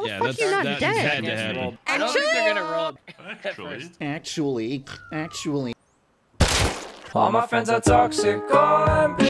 Oh, yeah, fuck that's you, not that dead. had to I don't gonna roll. Actually. Actually, actually. All my friends are toxic,